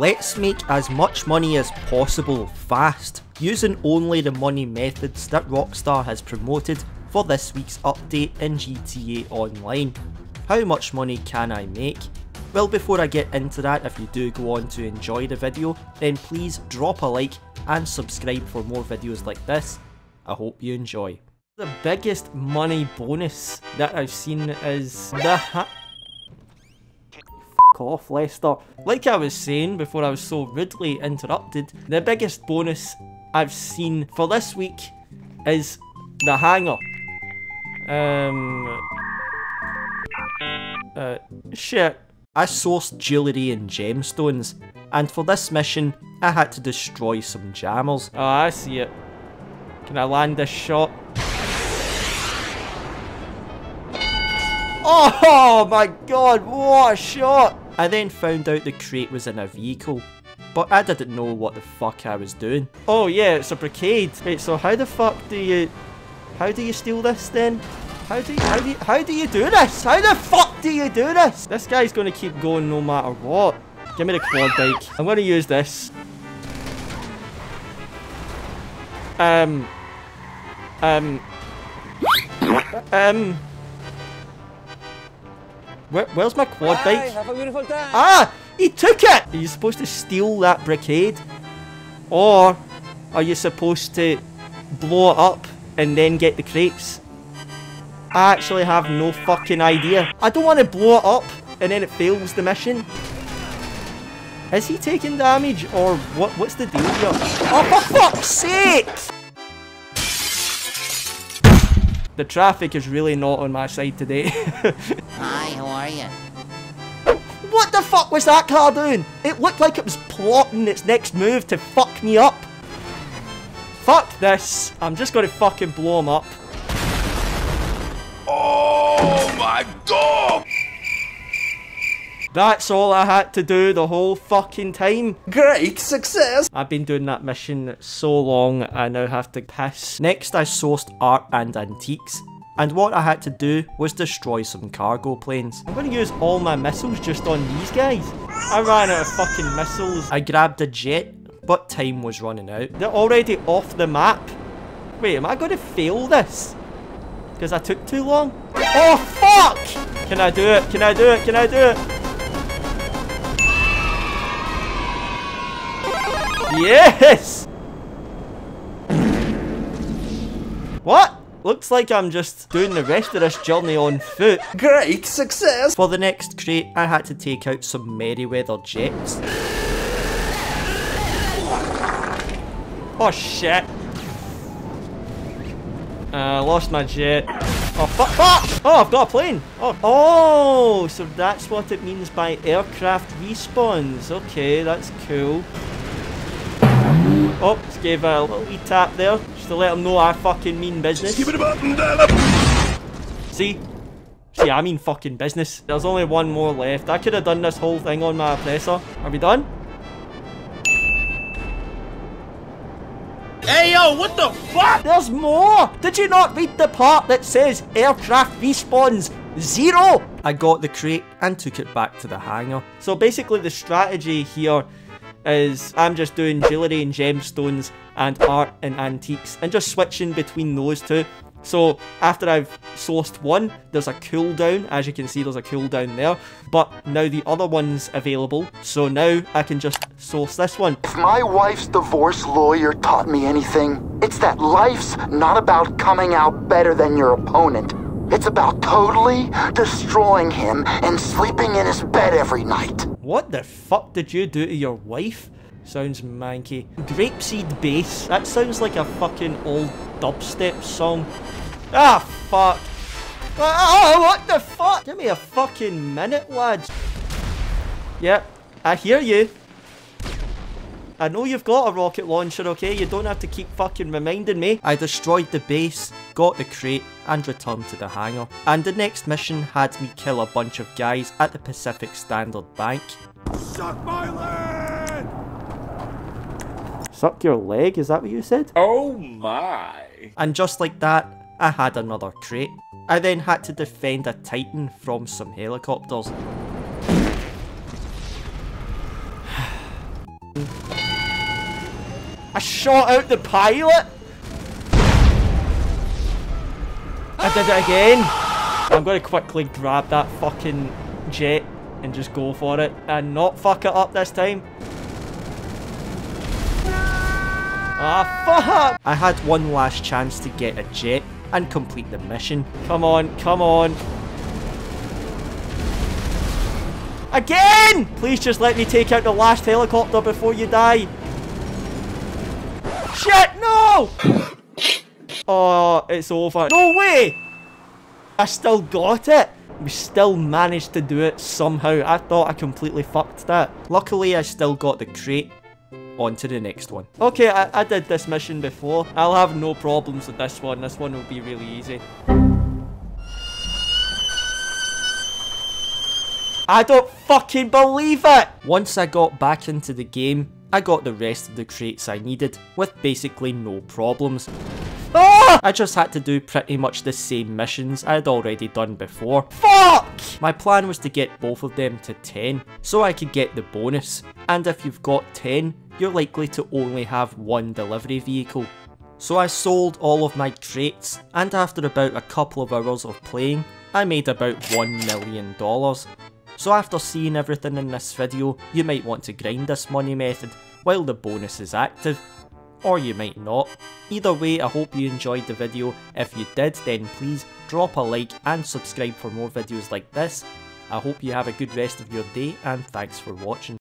Let's make as much money as possible fast, using only the money methods that Rockstar has promoted for this week's update in GTA Online. How much money can I make? Well before I get into that, if you do go on to enjoy the video, then please drop a like and subscribe for more videos like this. I hope you enjoy. The biggest money bonus that I've seen is the off, Lester. Like I was saying before I was so rudely interrupted, the biggest bonus I've seen for this week is the hangar. Um. Uh, shit. I sourced jewellery and gemstones, and for this mission, I had to destroy some jammers. Oh, I see it. Can I land this shot? Oh my god, what a shot! I then found out the crate was in a vehicle, but I didn't know what the fuck I was doing. Oh yeah, it's a Brickade. Wait, so how the fuck do you... How do you steal this then? How do you, how do you, how do you do this? How the fuck do you do this? This guy's gonna keep going no matter what. Give me the quad bike. I'm gonna use this. Um. Um. Um. Where, where's my quad Bye, bike? have a beautiful time. Ah! He took it! Are you supposed to steal that Brickade? Or are you supposed to blow it up and then get the crates? I actually have no fucking idea. I don't want to blow it up and then it fails the mission. Is he taking damage or what? what's the deal here? Oh, for fuck's sake! The traffic is really not on my side today. Hi, how are you? What the fuck was that car doing? It looked like it was plotting its next move to fuck me up. Fuck this. I'm just gonna fucking blow him up. Oh my god! That's all I had to do the whole fucking time. Great success! I've been doing that mission so long, I now have to piss. Next, I sourced art and antiques. And what I had to do was destroy some cargo planes. I'm gonna use all my missiles just on these guys. I ran out of fucking missiles. I grabbed a jet, but time was running out. They're already off the map. Wait, am I gonna fail this? Because I took too long? Oh, fuck! Can I do it? Can I do it? Can I do it? Yes! What? Looks like I'm just doing the rest of this journey on foot. Great success! For the next crate, I had to take out some Merryweather jets. Oh shit. Uh, lost my jet. Oh fuck, fuck! Oh, I've got a plane! Oh, oh, so that's what it means by aircraft respawns. Okay, that's cool. Oh, just gave a little wee tap there, just to let them know I fucking mean business. Give it a button, dial up. See? See, I mean fucking business. There's only one more left. I could have done this whole thing on my oppressor. Are we done? Hey yo, what the fuck? There's more! Did you not read the part that says aircraft respawns zero? I got the crate and took it back to the hangar. So basically the strategy here is I'm just doing jewellery and gemstones and art and antiques and just switching between those two. So after I've sourced one, there's a cooldown. As you can see, there's a cooldown there. But now the other one's available. So now I can just source this one. If my wife's divorce lawyer taught me anything, it's that life's not about coming out better than your opponent. It's about totally destroying him and sleeping in his bed every night. What the fuck did you do to your wife? Sounds manky. Grapeseed bass. That sounds like a fucking old dubstep song. Ah, fuck. Ah, what the fuck? Give me a fucking minute, lads. Yep, I hear you. I know you've got a rocket launcher, okay? You don't have to keep fucking reminding me. I destroyed the base, got the crate, and returned to the hangar. And the next mission had me kill a bunch of guys at the Pacific Standard Bank. Suck my leg! Suck your leg, is that what you said? Oh my! And just like that, I had another crate. I then had to defend a Titan from some helicopters. I shot out the pilot? I did it again. I'm going to quickly grab that fucking jet and just go for it and not fuck it up this time. Ah, fuck! I had one last chance to get a jet and complete the mission. Come on, come on. Again! Please just let me take out the last helicopter before you die. Shit, no! Oh, it's over. No way! I still got it. We still managed to do it somehow. I thought I completely fucked that. Luckily, I still got the crate. On to the next one. Okay, I, I did this mission before. I'll have no problems with this one. This one will be really easy. I don't fucking believe it! Once I got back into the game, I got the rest of the crates I needed, with basically no problems. Ah! I just had to do pretty much the same missions I had already done before. Fuck! My plan was to get both of them to 10, so I could get the bonus. And if you've got 10, you're likely to only have one delivery vehicle. So I sold all of my crates, and after about a couple of hours of playing, I made about $1 million. So after seeing everything in this video, you might want to grind this money method while the bonus is active, or you might not. Either way, I hope you enjoyed the video. If you did, then please drop a like and subscribe for more videos like this. I hope you have a good rest of your day and thanks for watching.